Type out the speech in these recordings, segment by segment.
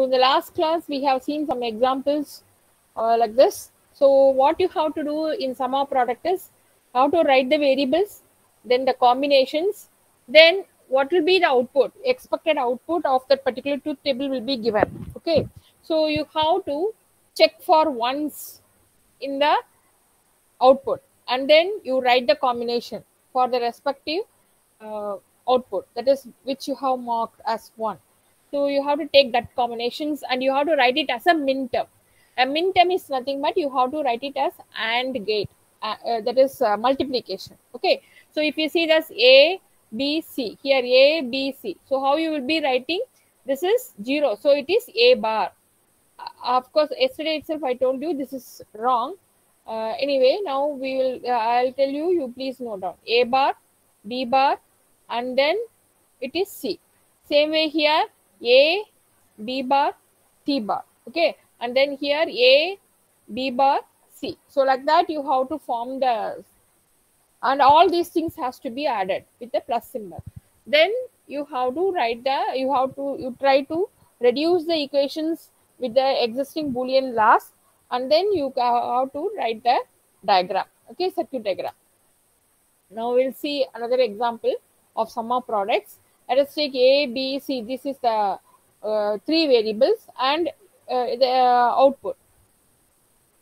So in the last class, we have seen some examples uh, like this. So what you have to do in sum of product is how to write the variables, then the combinations, then what will be the output, expected output of that particular truth table will be given. Okay. So you have to check for once in the output and then you write the combination for the respective uh, output that is which you have marked as one so you have to take that combinations and you have to write it as a min term. A min term is nothing but you have to write it as and gate uh, uh, that is uh, multiplication. Okay? So if you see this a b c here a b c. So how you will be writing? This is zero. So it is a bar. Uh, of course yesterday itself i told you this is wrong. Uh, anyway now we will uh, i'll tell you you please note down. A bar b bar and then it is c. Same way here a b bar t bar okay? And then here a b bar c. So like that you have to form the and all these things has to be added with the plus symbol. Then you have to write the you have to you try to reduce the equations with the existing boolean laws. And then you have to write the diagram okay? Circuit diagram. Now we'll see another example of sum of products let us take a b c. This is the uh, three variables and uh, the uh, output.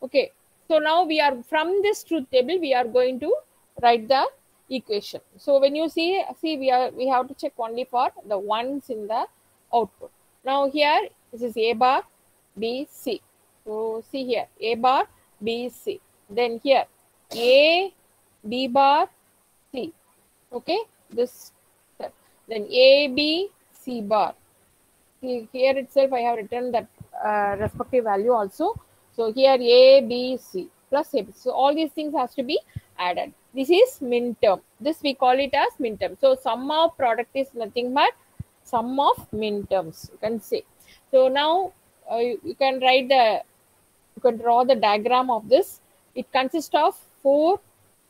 Okay. So now we are from this truth table we are going to write the equation. So when you see see we are we have to check only for the ones in the output. Now here this is a bar b c. So see here a bar b c. Then here a b bar c. Okay. This then a b c bar. Here itself i have written that uh, respective value also. So here a b c plus a b so all these things has to be added. This is min term this we call it as min term so sum of product is nothing but sum of min terms you can say. So now uh, you, you can write the you can draw the diagram of this. It consists of four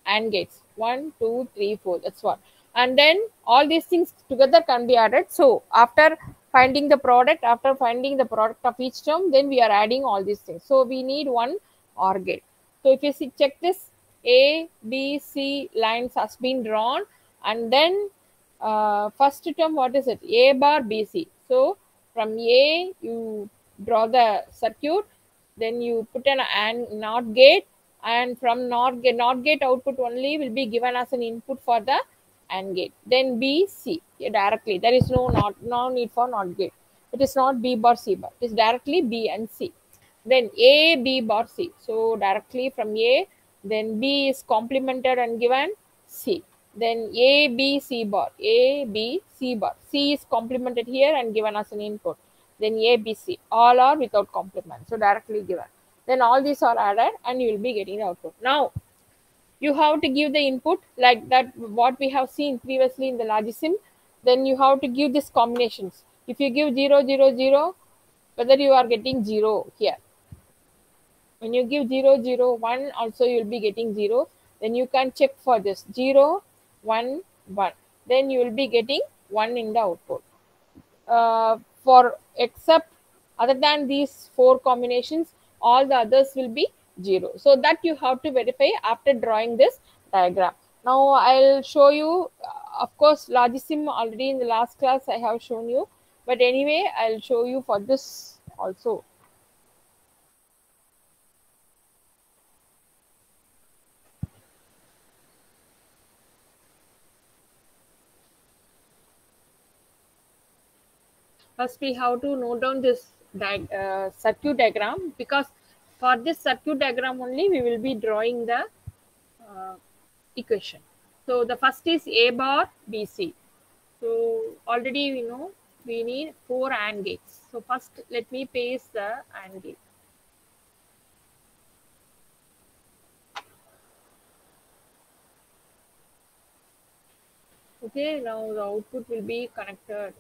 and gates. One two three four. That's what and then all these things together can be added. So after finding the product after finding the product of each term then we are adding all these things. So we need one or gate so if you see check this. A b c lines has been drawn. And then uh, first term what is it? A bar b c. So from a you draw the circuit. Then you put an and not gate. And from not gate not gate output only will be given as an input for the and gate. Then b c. Yeah, directly. There is no not no need for not gate. It is not b bar c bar. It is directly b and c. Then a b bar c. So directly from a then b is complemented and given c. Then a b c bar. A b c bar. C is complemented here and given as an input. Then a b c. All are without complement. So directly given. Then all these are added and you will be getting the output. Now you have to give the input like that what we have seen previously in the logisim then you have to give these combinations. If you give 0 0 0 whether you are getting 0 here. When you give 0 0 1 also you will be getting 0 then you can check for this. 0 1 1 then you will be getting 1 in the output. Uh, for except other than these four combinations all the others will be 0 so that you have to verify after drawing this diagram. Now i'll show you uh, of course logisim already in the last class i have shown you. But anyway i'll show you for this also. First we have to note down this di- uh, circuit diagram because for this circuit diagram only we will be drawing the uh, equation. So the first is a bar bc so already we know we need four and gates. So first let me paste the and gate. Okay now the output will be connected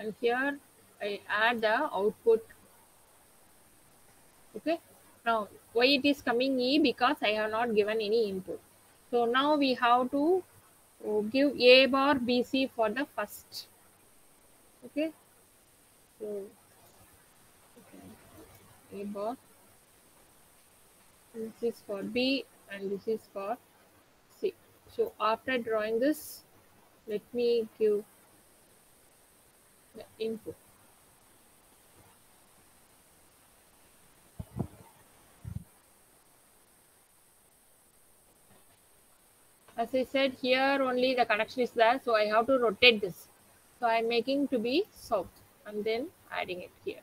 and here I add the output. Okay. Now, why it is coming E? Because I have not given any input. So now we have to uh, give A bar BC for the first. Okay. So, okay. A bar. This is for B and this is for C. So after drawing this, let me give input. As I said here only the connection is there so I have to rotate this. So I'm making to be south and then adding it here.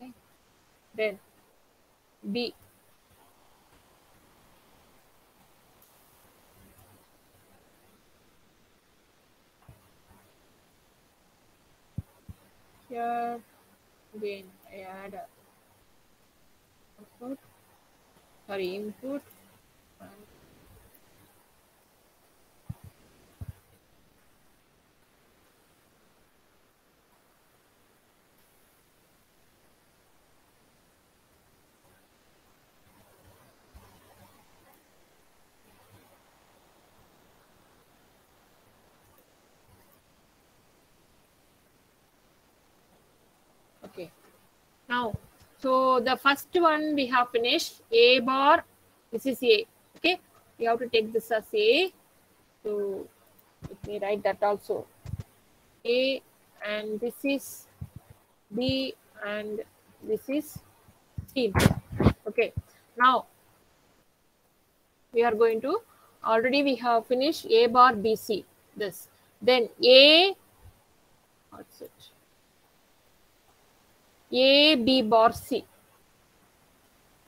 Okay. Then B here again I add a output sorry input okay now so the first one we have finished. A bar this is a okay? We have to take this as a. So let me write that also. A and this is b and this is c. Okay now we are going to already we have finished a bar bc this. Then a what's it a b bar c.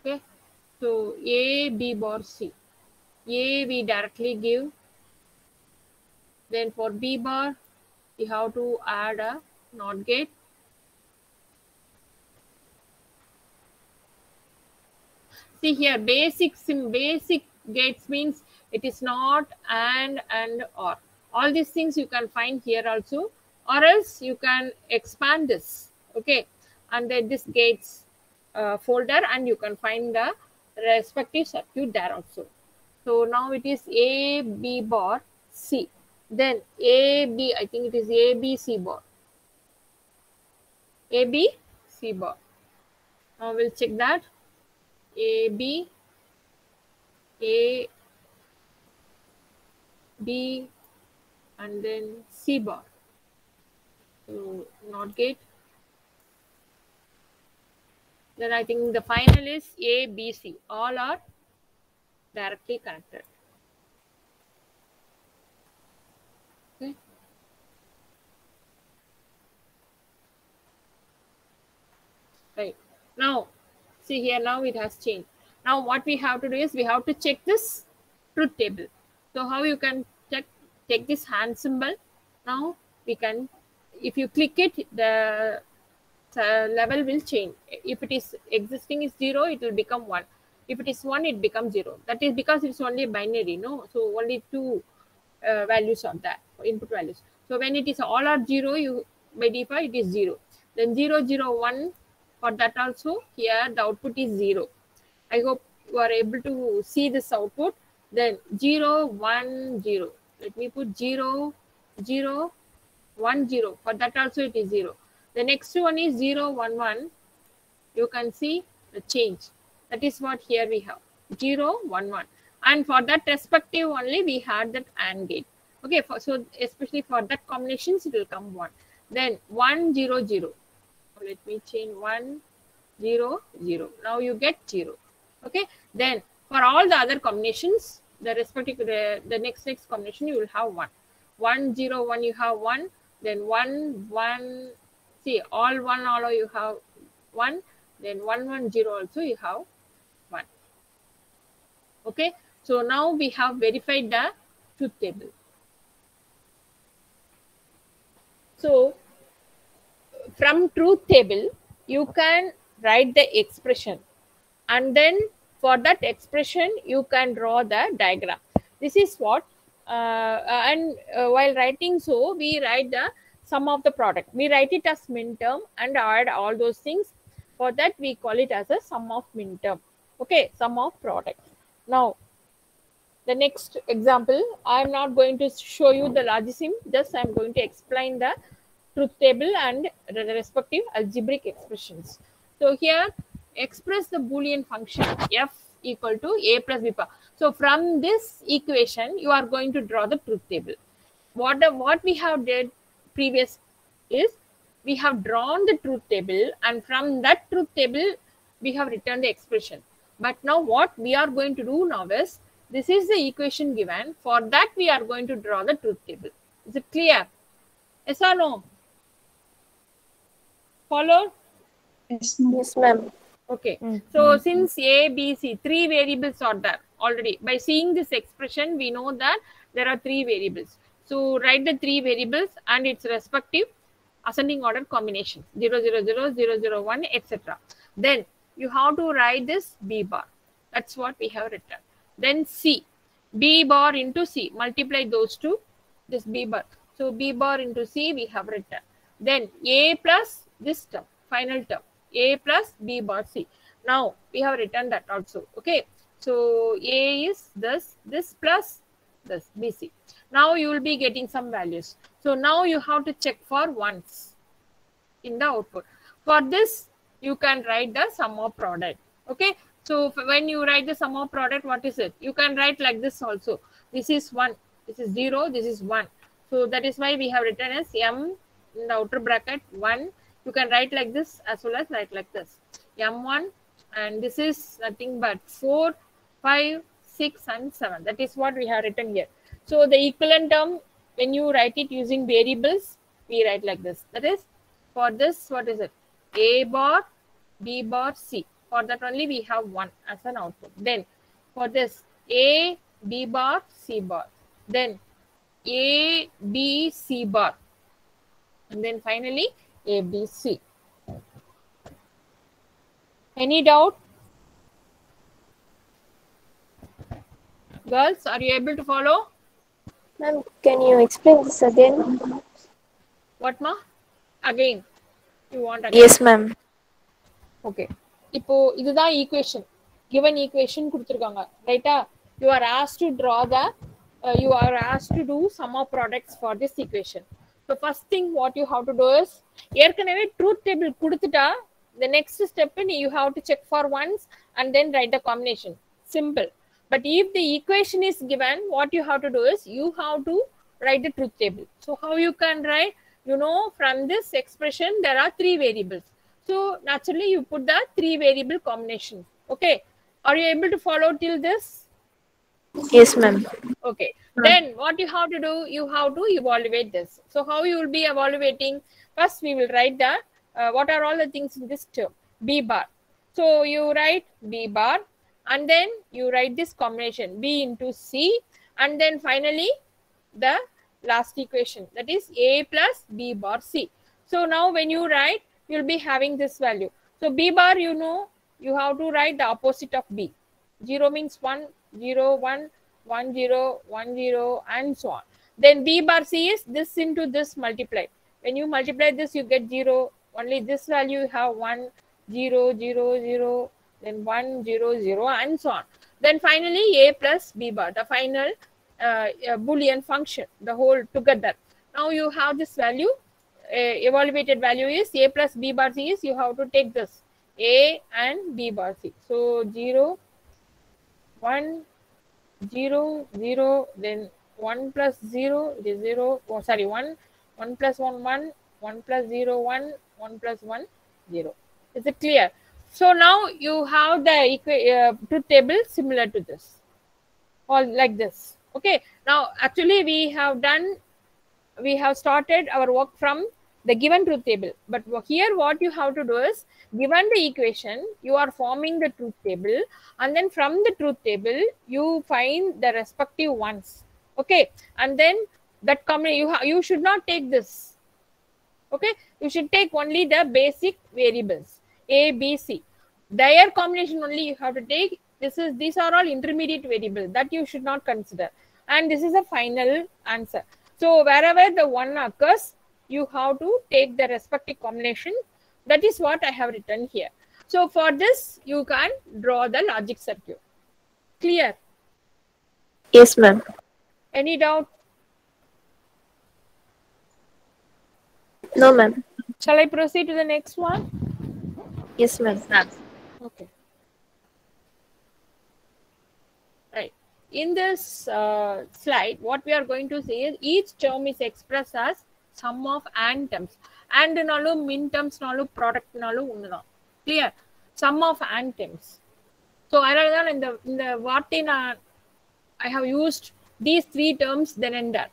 Okay? So a b bar c. A we directly give. Then for b bar you have to add a not gate. See here basic sim basic gates means it is not and and or. All these things you can find here also. Or else you can expand this. Okay under this gates uh, folder and you can find the respective circuit there also. So now it is a b bar c. Then a b i think it is a b c bar. A b c bar. Now we'll check that. A b a b and then c bar. So not gate then I think the final is A, B, C. All are directly connected. Okay. Right. Now, see here, now it has changed. Now what we have to do is we have to check this truth table. So how you can check, take this hand symbol. Now we can, if you click it, the uh, level will change. If it is existing is zero, it will become one. If it is one, it becomes zero. That is because it's only binary, no? So only two uh, values are there, input values. So when it is all are zero, you by default it is zero. Then zero zero one for that also here the output is zero. I hope you are able to see this output. Then zero one zero. Let me put zero zero one zero. For that also it is zero the next one is 0, 1, 1. You can see the change. That is what here we have 0, 1, 1. And for that respective only we had that AND gate. Okay, for, so especially for that combinations it will come 1. Then 1, 0, 0. Let me change 1, 0, 0. Now you get 0. Okay, then for all the other combinations, the respective, the, the next next combination you will have 1. 1, 0, 1 you have 1. Then 1, 1, see all one all you have one then one one zero also you have one. Okay? So now we have verified the truth table. So from truth table you can write the expression. And then for that expression you can draw the diagram. This is what uh, and uh, while writing so we write the sum of the product. We write it as min term and add all those things. For that, we call it as a sum of min term. Okay, sum of product. Now, the next example, I am not going to show you the logisim, just I am going to explain the truth table and the respective algebraic expressions. So here, express the Boolean function f equal to a plus b. So from this equation, you are going to draw the truth table. What, the, what we have did previous is we have drawn the truth table and from that truth table, we have written the expression. But now what we are going to do now is, this is the equation given. For that, we are going to draw the truth table. Is it clear? Yes or no? Follow? Yes, ma'am. Okay. Hmm. So since A, B, C, three variables are there already. By seeing this expression, we know that there are three variables. So write the three variables and its respective ascending order combination 0, 0, 0, 0, 0, 1, etc. Then you have to write this B bar. That's what we have written. Then C, B bar into C. Multiply those two, this B bar. So B bar into C we have written. Then A plus this term, final term. A plus B bar C. Now we have written that also. Okay. So A is this, this plus this BC. Now you will be getting some values. So now you have to check for ones in the output. For this, you can write the sum of product. Okay. So when you write the sum of product, what is it? You can write like this also. This is 1, this is 0, this is 1. So that is why we have written as M in the outer bracket 1. You can write like this as well as write like this. M1 and this is nothing but 4, 5, 6 and 7. That is what we have written here. So the equivalent term, when you write it using variables, we write like this. That is, for this, what is it? A bar, B bar, C. For that only we have 1 as an output. Then for this, A, B bar, C bar. Then A, B, C bar. And then finally, A, B, C. Any doubt? Girls, are you able to follow? Ma'am, can you explain this again? What ma? Again. You want again? Yes, ma'am. Okay இப்போ இதுதான் equation given equation கொடுத்துருக்காங்க ரைட்டா you are as to draw the you are as to do sum of products for this equation so first thing what you have to do is ஏற்கனவே truth table கொடுத்துட்டா the next step in you have to check for ones and then write the combination simple but if the equation is given what you have to do is you have to write the truth table. So how you can write? You know from this expression there are three variables. So naturally you put the three variable combination. Okay? Are you able to follow till this? Yes, ma'am. okay. Then what you have to do? You have to evaluate this. So how you will be evaluating? First we will write the uh, what are all the things in this term? B bar. So you write b bar and then you write this combination b into c. And then finally the last equation that is a plus b bar c. So now when you write you'll be having this value. So b bar you know you have to write the opposite of b. 0 means 1 0 1 1 0 1 0 and so on. Then b bar c is this into this multiplied. When you multiply this you get 0 only this value you have 1 0 0 0 then 1 0 0 and so on. Then finally a plus b bar the final uh, uh, boolean function the whole together. Now you have this value uh, evaluated value is a plus b bar c is you have to take this a and b bar c. So 0 1 0 0 then 1 plus 0 it is 0 oh, sorry 1 1 plus 1 1 1 plus 0 1 1 plus 1 0 is it clear so now you have the uh, truth table similar to this. Or like this. Okay. Now actually we have done we have started our work from the given truth table. But here what you have to do is given the equation you are forming the truth table. And then from the truth table you find the respective ones. Okay. And then that come you you should not take this. Okay. You should take only the basic variables a b c. Their combination only you have to take. This is these are all intermediate variables that you should not consider. And this is a final answer. So wherever the one occurs you have to take the respective combination. That is what i have written here. So for this you can draw the logic circuit. Clear? Yes, ma'am. any doubt? No, ma'am. shall i proceed to the next one Yes, ma'am. Okay. Right. In this uh, slide, what we are going to see is each term is expressed as sum of and terms. And nalu, min terms nalu, product nalu, unna. Clear? Sum of and terms. So, in the, in the what in I have used these three terms then and there.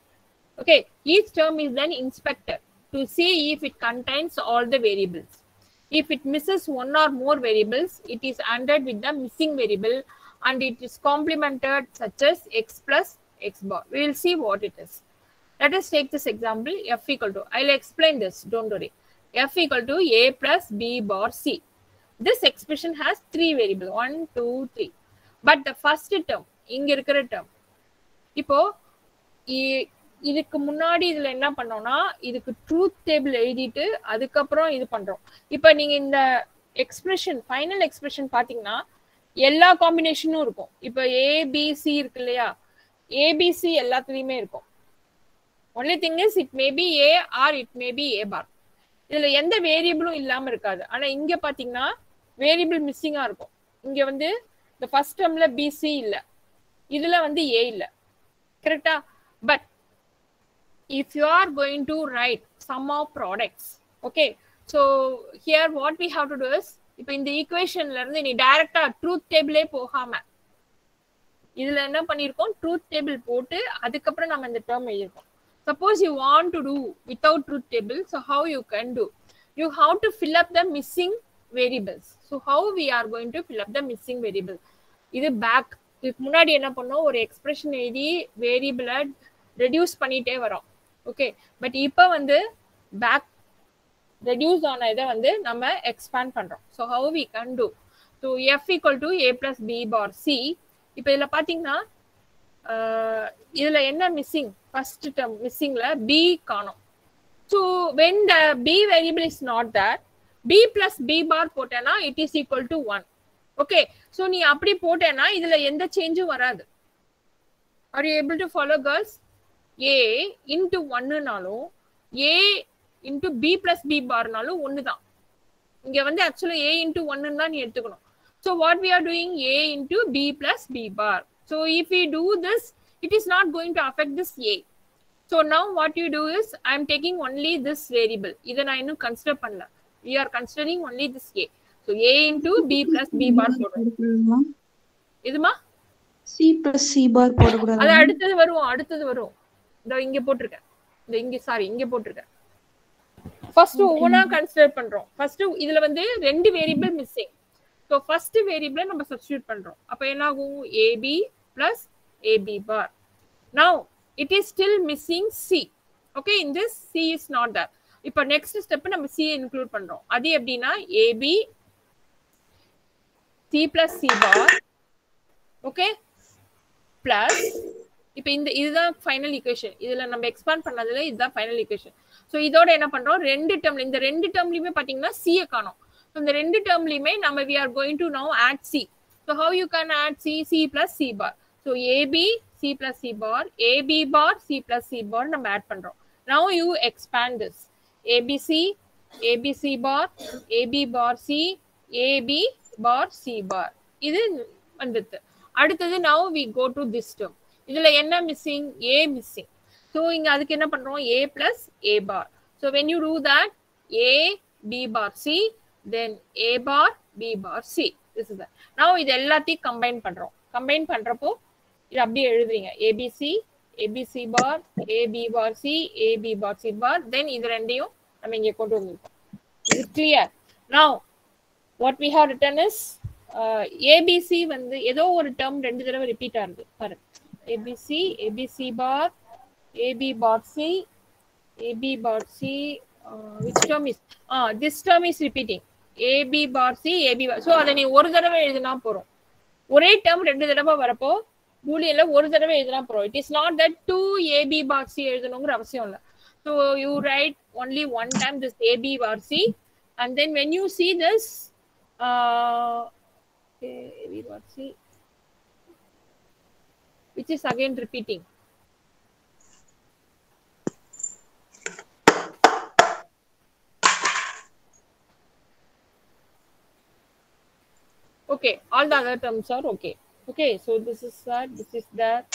Okay. Each term is then inspected to see if it contains all the variables. If it misses one or more variables, it is ANDed with the missing variable and it is complemented such as x plus x bar. We will see what it is. Let us take this example f equal to, I'll explain this, don't worry. f equal to a plus b bar c. This expression has three variables, one, two, three. But the first term, இங்க இருக்கிற term, இப்போ இ- இதுக்கு முன்னாடி இதுல என்ன பண்ணோம்னா இதுக்கு truth table எழுதிட்டு அதுக்கப்புறம் இது பண்றோம். இப்ப நீங்க இந்த எக்ஸ்பிரஷன் ஃபைனல் எக்ஸ்பிரஷன் பாத்தீங்கன்னா எல்லா காம்பினேஷனும் இருக்கும். இப்ப ஏபிசி இருக்கு இல்லையா? ஏபிசி எல்லாத்துலயுமே இருக்கும். Only thing is it may be A or it may be A bar இதுல எந்த வேரியபிளும் இல்லாம இருக்காது. ஆனா இங்க பாத்தீங்கன்னா வேரியபிள் மிஸ்ஸிங்கா இருக்கும். இங்க வந்து இந்த ஃபர்ஸ்ட் டேர்ம்ல பிசி இல்ல. இதுல வந்து ஏ இல்ல. கரெக்டா but if you are going to write sum of products okay? So here what we have to do is இப்போ இந்த ஈக்குவேஷன்ல இருந்து நீ டைரக்டா ட்ரூத் டேபிளே போகாம இதுல என்ன பண்ணிருக்கோம்? ட்ரூத் டேபிள் போட்டு அதுக்கப்புறம் நம்ம இந்த term எழுதிருக்கோம். Suppose you want to do without truth table so how you can do you have to fill up the missing variables so how we are going to fill up the missing variable இது back இதுக்கு முன்னாடி என்ன பண்ணோம்? ஒரு expression எழுதி வேரியபிளை reduce பண்ணிட்டே வரோம். Okay but இப்போ வந்து பேக் ரெடியூஸ் ஆன இதை வந்து நம்ம எக்ஸ்பேண்ட் பண்றோம். So how we can do so F equal to A plus B bar C இப்போ இதில் பார்த்தீங்கன்னா இதில் இதுல என்ன மிஸ்ஸிங் ஃபர்ஸ்ட் டேர்ம் மிஸ்ஸிங்ல பி காணும். So when the B variable is not there B plus B bar போட்டேன்னா it is equal to one okay so நீ அப்படி போட்டேன்னா இதுல எந்த சேஞ்சும் வராது. Are you able to follow girls A into ஒன்னுனாலும் A into B plus B பார்னாலும் ஒன்று தான் இங்க வந்து ஆக்சுவலா ஏ இன்ட்டு ஒன்னு தான் நீ எடுத்துக்கணும். So what we are doing A into B plus B bar so if you do this it is not going to affect this A so now what you do is I am taking only this variable இதை நான் இன்னும் consider பண்ணல. We are considering only this A so A into B plus B bar போடுறோம். இதுமா? C plus C பார் போடக்கூடாது. அது அடுத்தது வரும் அடுத்தது வரும். இந்த இங்க போட்டிருக்கேன். இந்த இங்க சாரி இங்க போட்டிருக்கேன். ஃபர்ஸ்ட் ஒவ்வொன்றா கன்சிடர் பண்றோம். ஃபர்ஸ்ட் இதுல வந்து ரெண்டு வேரியபிள் மிஸ்ஸிங் ஸோ ஃபர்ஸ்ட் வேரியபிளை நம்ம சப்ஸ்டியூட் பண்றோம். அப்போ என்ன ஆகும் AB plus AB bar now it is still missing C okay in this C is not that இப்போ நெக்ஸ்ட் ஸ்டெப் நம்ம சி இன்க்ளூட் பண்றோம். அது எப்படின்னா AB C plus C bar okay plus இப்போ இந்த இதுதான் ஃபைனல் ஈக்குவேஷன் இதுல நம்ம எக்ஸ்பாண்ட் பண்ணதுல இதுதான் ஃபைனல் ஈக்குவேஷன் ஸோ இதோட என்ன பண்றோம்? ரெண்டு டேர்ம்ல இந்த ரெண்டு டேர்ம்லயுமே பாத்தீங்கன்னா சியை காணும். ஸோ இந்த ரெண்டு டேர்ம்லயுமே நம்ம we are going to now add C so how you can add C C plus C bar so AB C plus C bar AB bar C plus C bar நம்ம ஆட் பண்றோம். Now you expand this ABC ABC bar AB bar C AB bar C bar இது வந்துட்டு. அடுத்தது now we go to this term இதுல என்ன missing ஏ missing so இங்க அதுக்கு என்ன பண்றோம்? A plus A bar so when you do that A B bar C then A bar B bar C this is நான் இது எல்லாத்தையும் கம்பைன் பண்றோம். கம்பைன் பண்றப்போ இது அப்படியே எழுதுறீங்க. ABC ABC bar AB bar C AB bar C bar then இது ரெண்டையும் நம்ம இங்க கொண்டு வந்திருக்கோம். இது clear now what we have written is ABC வந்து ஏதோ ஒரு டேர்ம் ரெண்டு தடவை ரிப்பீட் ஆகுது. பாருங்க. ABC, ABC bar, AB bar C, AB bar C, uh, which term is, ah, uh, this term is repeating. AB bar C, AB bar. So, அதை நீ ஒரு தடவை எழுதினா போறோம். ஒரே டேர்ம் ரெண்டு தடவை வரப்போ பூலியன்ல ஒரு தடவை எழுதினா போறோம். It is not that two AB bar C எழுதணுங்கிற அவசியம் இல்லை. So, you write only one time this AB bar C and then when you see this, uh, okay, AB bar C, which is again repeating. Okay, all the other terms are okay. Okay, so this is that, this is that,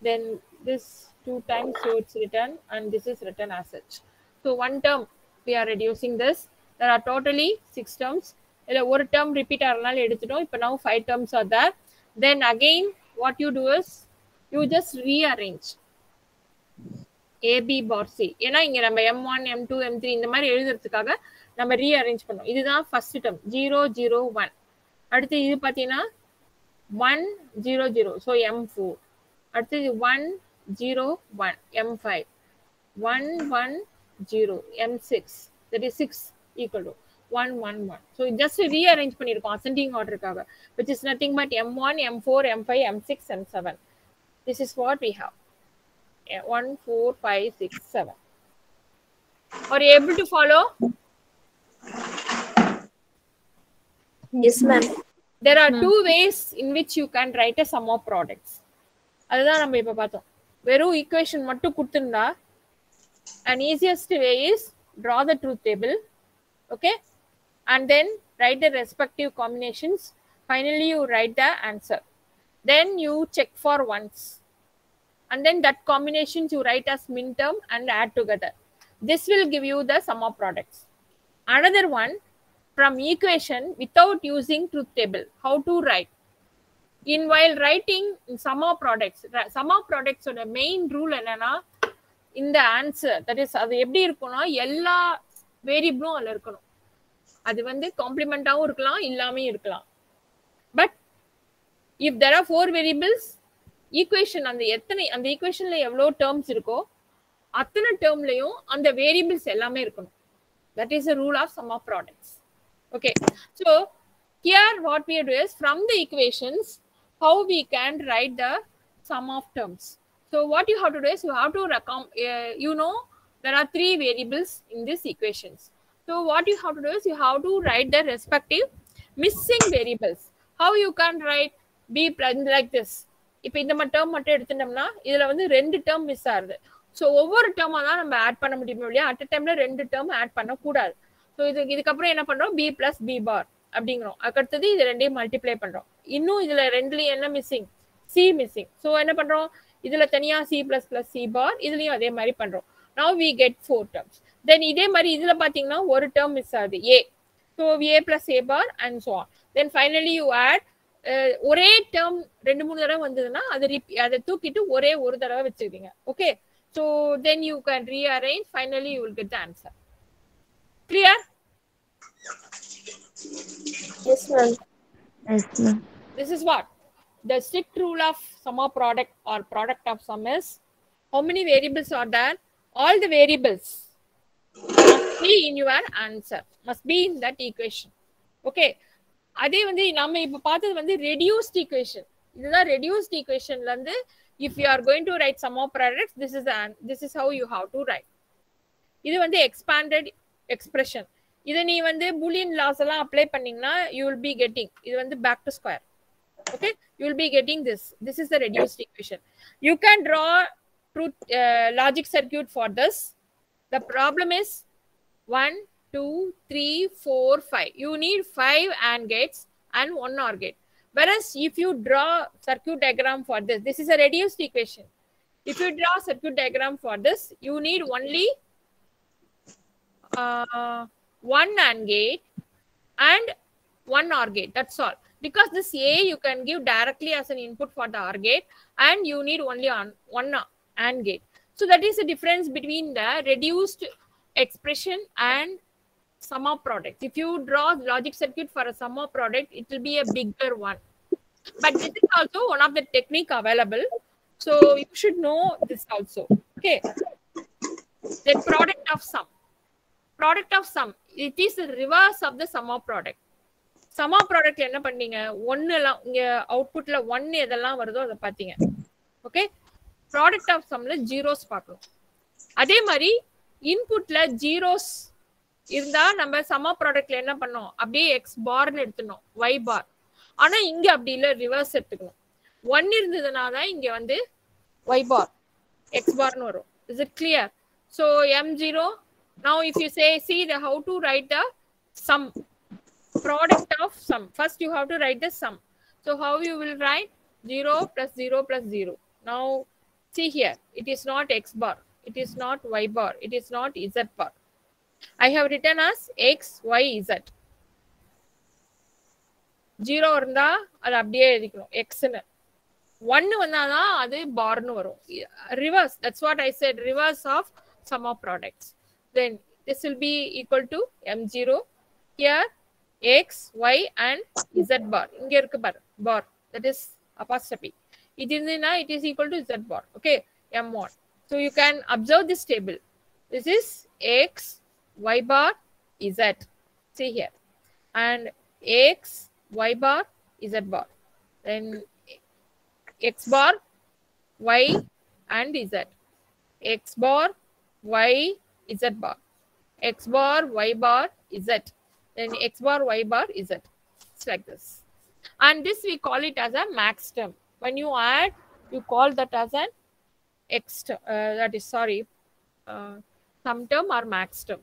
then this two times, so it's written, and this is written as such. So one term, we are reducing this. There are totally six terms. இல்லை ஒரு term repeat ஆகிறனால எடுத்துட்டோம் இப்போ now five terms are there. Then again, What you do is, you just rearrange. AB bar C ஏன்னா இங்க நம்ம M one M two M three இந்த மாதிரி எழுதுறதுக்காக நம்ம ரீஅரேஞ்ச் பண்ணோம். இதுதான் first term zero zero one அடுத்து இது பார்த்தீங்கன்னா one zero zero so M four அடுத்தது one zero one M five one one zero M six that is six equal to one one one so just rearrange பண்ணியிருக்கோம் ascending ஆர்டருக்காக which is nothing but M one M four M five M six M seven this is what we have one four five six seven Are you able to follow? Yes, ma'am. There are two ways in which you can write a sum of products. அதுதான் நம்ம இப்ப பார்த்தோம் வெறும் equation மட்டும் கொடுத்துருந்தா and easiest way is draw the truth table okay and then write the respective combinations finally you write the answer then you check for once and then that combinations you write as min term and add together this will give you the sum of products another one from equation without using truth table how to write in while writing sum of products ra- sum of products ஓட main rule என்னன்னா இந்த answer that is அது எப்படி இருக்கும்னா எல்லா வேரியபிளும் அதுல இருக்கணும் அது வந்து காம்ப்ளிமெண்டாவும் இருக்கலாம் இல்லாமையும் இருக்கலாம் but if there are four variables equation அந்த எத்தனை அந்த ஈக்குவேஷன்ல எவ்வளோ டேர்ம்ஸ் இருக்கோ அத்தனை டேர்ம்லையும் அந்த வேரியபிள்ஸ் எல்லாமே இருக்கணும் that is a rule of sum of products okay so here what we do is from the equations how we can write the sum of terms. So what you have to do is you have to uh, you know there are three variables in these equations. So what you have to do is you have to write the respective missing variables. How you can write b plus like this? இப்போ இந்த மாதிரி term மட்டும் எடுத்துட்டோம்னா இதில் வந்து ரெண்டு term miss ஆகுது. So ஒவ்வொரு டேர்மா தான் நம்ம ஆட் பண்ண முடியுமோ இல்லையா அட் டைம்ல ரெண்டு டேர்ம் ஆட் பண்ணக்கூடாது. ஸோ இது இதுக்கப்புறம் என்ன பண்ணுறோம் பி பிளஸ் பி பார் அப்படிங்கிறோம். அதுக்கடுத்தது இது ரெண்டையும் மல்டிப்ளை பண்ணுறோம் இன்னும் இதில் ரெண்டுலையும் என்ன மிஸ்ஸிங் சி மிஸ்ஸிங் ஸோ என்ன பண்ணுறோம் இதில் தனியாக C plus plus C bar இதுலேயும் அதே மாதிரி பண்ணுறோம் now we get four terms then இதே மாதிரி இதுல பாத்தீங்கன்னா ஒரு டேர்ம் மிஸ் ஆகுது. A so A plus A bar and so on then finally you add ஒரே டேர்ம் ரெண்டு மூணு தடவை வந்ததுன்னா அதை ரிப்பி அதை தூக்கிட்டு ஒரே ஒரு தடவை வச்சுக்கிறீங்க okay so then you can rearrange finally you will get the answer clear Yes, ma'am. Yes, ma'am. this is what? The strict rule of sum of product or product of sum is how many variables are there? All the variables. Must be in your answer. Must be in that equation. Okay அதே வந்து நம்ம இப்ப பார்த்தது வந்து reduced equation இதுதான் reduced ஈக்குவேஷன்ல இருந்து if you are going to write sum of products this is this is how you have to write இது வந்து எக்ஸ்பாண்டட் எக்ஸ்பிரஷன் இதை நீ வந்து புலியன் லாஸ் எல்லாம் அப்ளை பண்ணீங்கன்னா யூ வில் பி கெட்டிங் இது வந்து back to square okay? You will be getting this. This is the reduced equation. You can draw truth uh, logic circuit for this. The problem is one two three four five you need five and gates and one or gate whereas if you draw circuit diagram for this this is a reduced equation if you draw circuit diagram for this you need only uh, one and gate and one OR gate. That's all. Because this A you can give directly as an input for the OR gate, and you need only on one AND gate. So that is the difference between the reduced expression and sum of products. If you draw logic circuit for a sum of product, it will be a bigger one. But this is also one of the technique available. So you should know this also. Okay. The product of sum. Product of sum. It is the reverse of the sum of product. சமா ப்ராடக்ட்ல என்ன பண்ணீங்க ஒன்னு எல்லாம் இங்க அவுட்புட்ல ஒன்னு எதெல்லாம் வருதோ அதை பாத்தீங்க ஓகே ப்ராடக்ட் ஆஃப் சம்ல ஜீரோஸ் பார்க்கணும். அதே மாதிரி இன்புட்ல ஜீரோஸ் இருந்தா நம்ம சம ப்ராடக்ட்ல என்ன பண்ணோம் அப்படியே எக்ஸ் பார்னு எடுத்துனோம் ஒய் பார் ஆனா இங்க அப்படி இல்ல. ரிவர்ஸ் எடுத்துக்கணும். ஒன் இருந்ததுனால தான் இங்க வந்து ஒய் பார் எக்ஸ் பார்னு வரும். Is it clear so M zero now if you say see the how to write the sum product of sum first you have to write the sum so how you will write zero plus zero plus zero now see here, it is not x bar, it is not y bar, it is not z bar. I have written as x, y, z. Zero இருந்தா அது அப்படியே எழுதிக்கணும் எக்ஸ்னு ஒன்னு வந்தாதான் அது பார்னு வரும் reverse that's what I set reverse of sum of products then this will be equal to M zero here X Y and Z பார் இங்க இருக்கு பார் பார் that is apostrophe it is in a it is equal to z bar okay? M mod. So you can observe this table. This is x y bar z. See here. And x y bar z bar. Then x bar y and z. X bar y z bar. X bar y bar z. Then x bar y bar z. It's like this. And this we call it as a max term when you add you call that as an x uh, that is sorry uh, sum term or max term.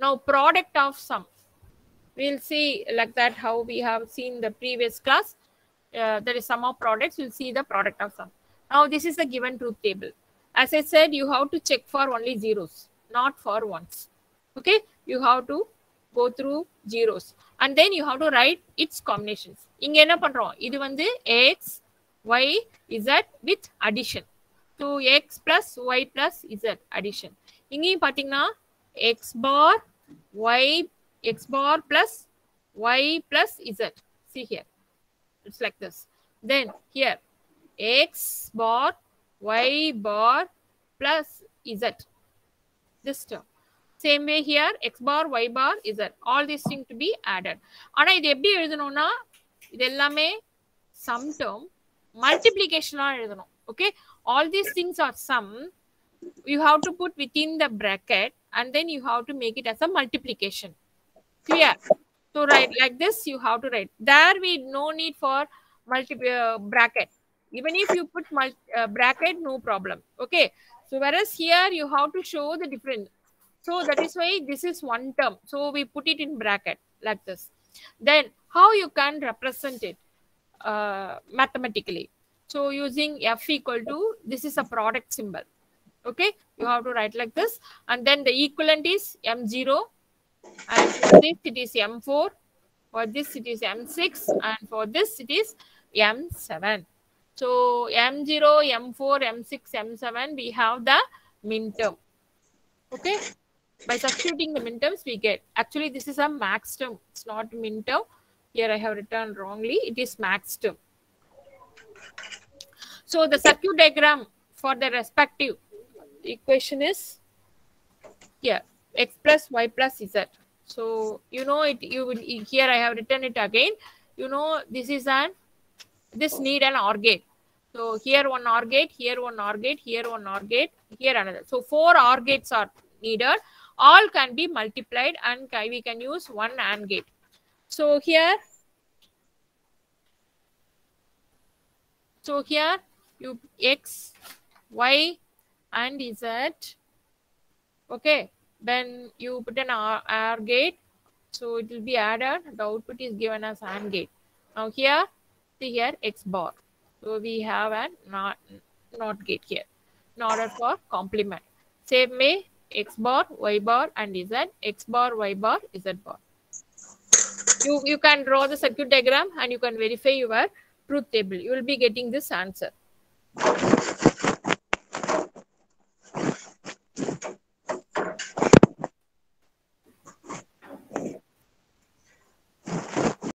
Now product of sum. We'll see like that how we have seen the previous class. Uh, there is sum of products. We'll see the product of sum. Now this is the given truth table. As i said you have to check for only zeros not for ones. Okay? You have to go through zeros and then you have to write its combinations இங்க என்ன பண்றோம் இது வந்து x y z with addition so x plus y plus z addition இங்கேயும் பாத்தீங்கன்னா x bar y x bar plus y plus z see here it's like this then here x bar y bar plus z this term same way here x bar y bar z all these things to be added ஆனா இது எப்படி எழுதணும்னா இது எல்லாமே some term மல்டிப்ளிகேஷனா எழுதணும் okay all these things are some you have to put with in the bracket and then you have to make it as a multiplication clear so write like this you have to write there we no need for multi uh, bracket even if you put multi, uh, bracket no problem okay so whereas here you have to show the difference so that is why this is one term. So we put it in bracket like this then how you can represent it uh, mathematically? So using f equal to this is a product symbol. Okay? You have to write like this. And then the equivalent is m0 and for this it is m4 for this it is m6 and for this it is m7 so m0 m4 m6 m7 we have the min term. Okay by substituting the min terms we get actually this is a max term it's not min term here i have written wrongly. It is max term so the circuit diagram for the respective equation is here x plus y plus z. So you know it you will here i have written it again. You know this is an this need an or gate so here one or gate here one or gate here one or gate here another. So four or gates are needed all can be multiplied and we can use one and gate. So here so here you x y and z. Okay then you put an R, R gate. So it will be added. The output is given as AND gate. Now here see here x bar. So we have an not not gate here in order for complement. Same way x bar y bar and z. X bar y bar z bar. You you can draw the circuit diagram and you can verify your truth table. You will be getting this answer